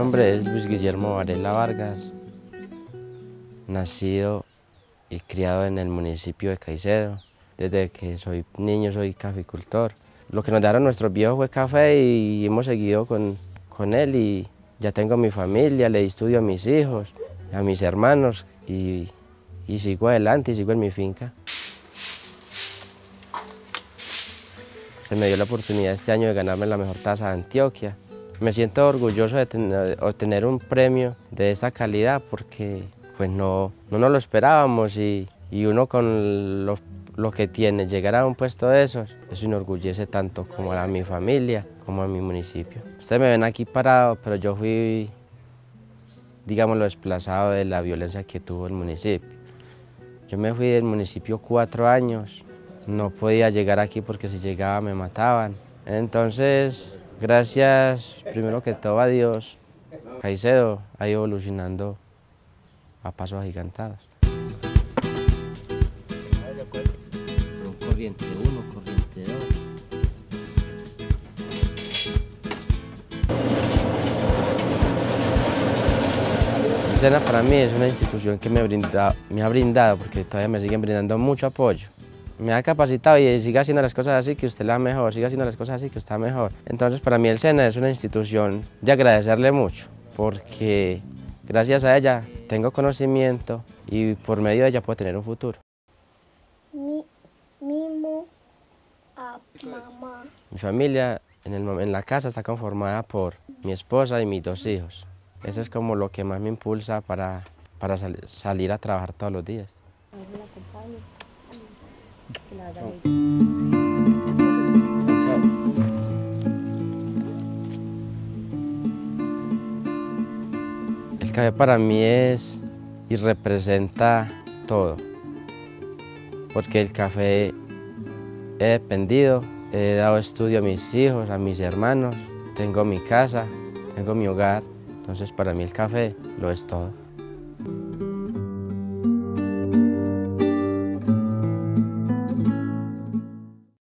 nombre es Luis Guillermo Varela Vargas, nacido y criado en el municipio de Caicedo. Desde que soy niño soy caficultor. Lo que nos dieron nuestros viejos fue café y hemos seguido con, con él y ya tengo mi familia, le estudio a mis hijos, a mis hermanos y, y sigo adelante y sigo en mi finca. Se me dio la oportunidad este año de ganarme la mejor taza de Antioquia. Me siento orgulloso de obtener un premio de esta calidad porque pues no, no nos lo esperábamos y, y uno con lo, lo, que tiene, llegar a un puesto de esos, eso enorgullece tanto como a mi familia como a mi municipio. Ustedes me ven aquí parado, pero yo fui, digámoslo, desplazado de la violencia que tuvo el municipio. Yo me fui del municipio cuatro años, no podía llegar aquí porque si llegaba me mataban. Entonces, gracias primero que todo a Dios, Caicedo ha ido evolucionando a pasos agigantados. Corriente 1, corriente 2. Sena para mí es una institución que me, brinda, me ha brindado, porque todavía me siguen brindando mucho apoyo. Me ha capacitado y siga haciendo las cosas así que usted la mejor, siga haciendo las cosas así que está mejor. Entonces para mí el SENA es una institución de agradecerle mucho, porque gracias a ella tengo conocimiento y por medio de ella puedo tener un futuro. Mi, mimo a mamá. Mi familia en, el, en la casa está conformada por mi esposa y mis dos hijos. Eso es como lo que más me impulsa para, para sal, salir a trabajar todos los días. El café para mí es y representa todo, porque el café he dependido, he dado estudio a mis hijos, a mis hermanos, tengo mi casa, tengo mi hogar, entonces para mí el café lo es todo.